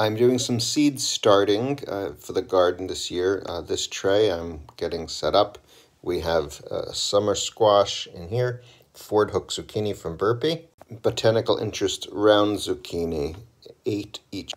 I'm doing some seed starting uh, for the garden this year. Uh, this tray I'm getting set up. We have uh, summer squash in here, Fordhook zucchini from Burpee, botanical interest round zucchini, eight.